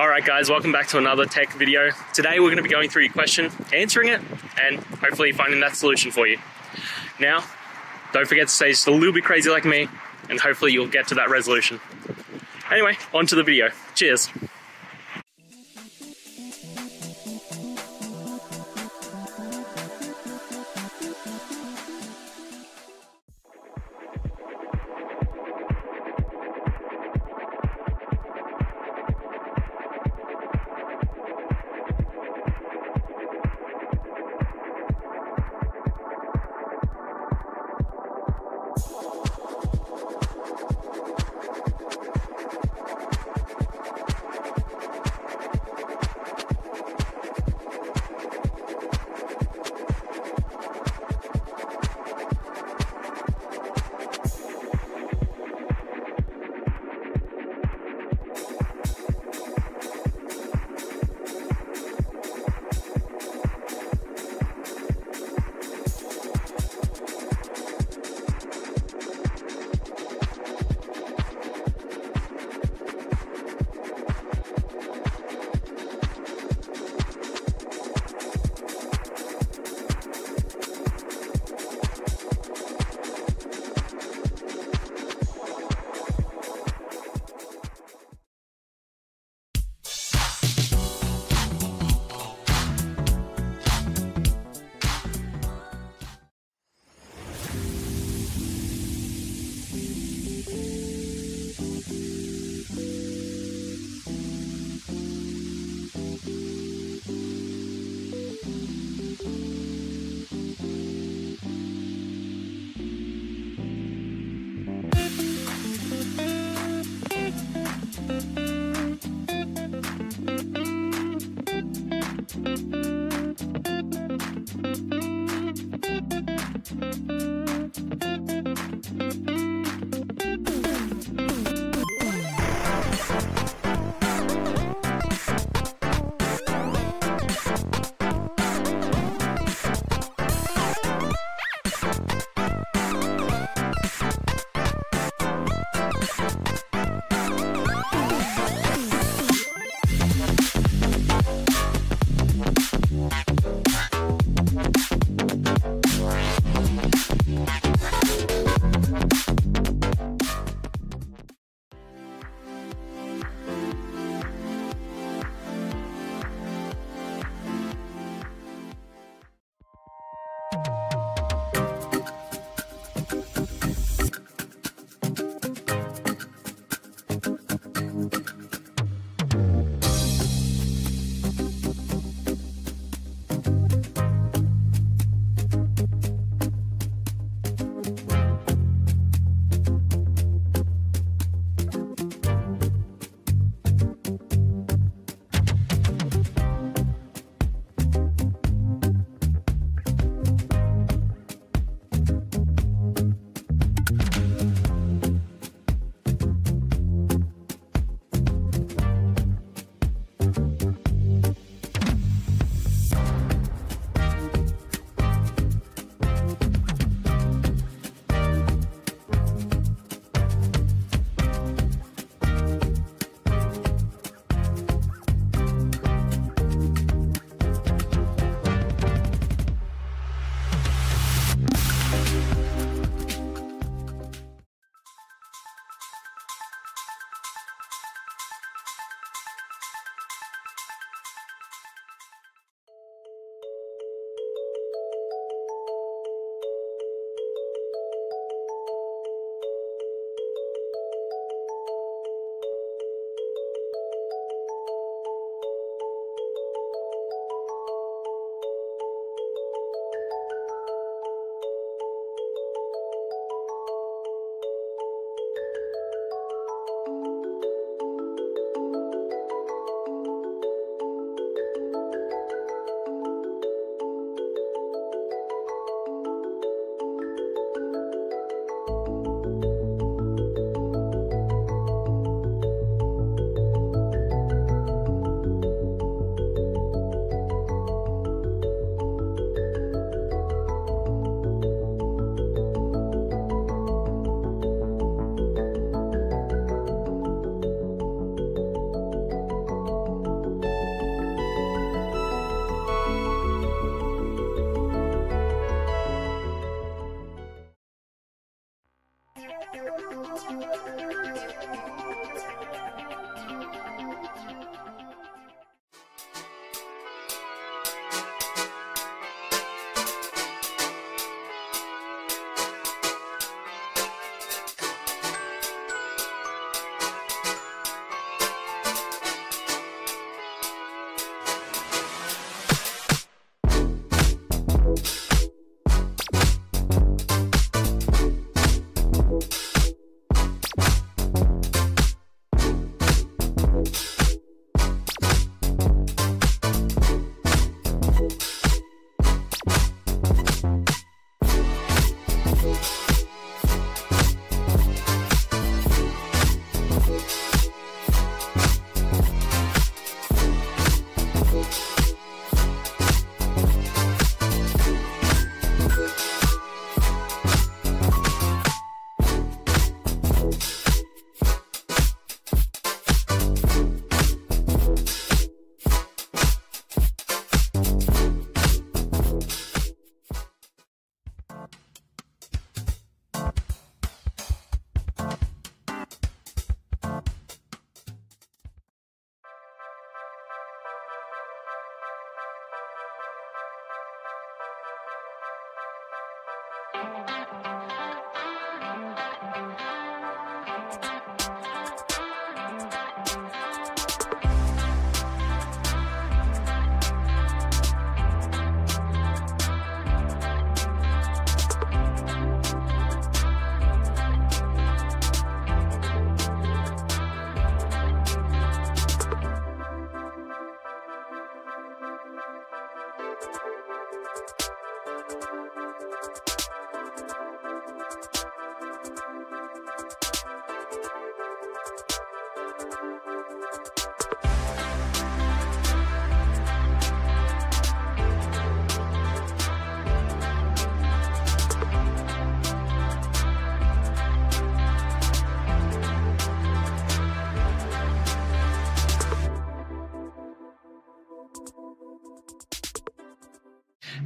Alright guys, welcome back to another tech video. Today we're going to be going through your question, answering it, and hopefully finding that solution for you. Now, don't forget to stay just a little bit crazy like me, and hopefully you'll get to that resolution. Anyway, on to the video. Cheers.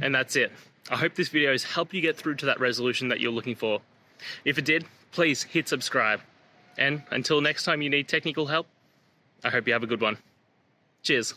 And that's it. I hope this video has helped you get through to that resolution that you're looking for. If it did, please hit subscribe. And until next time you need technical help, I hope you have a good one. Cheers.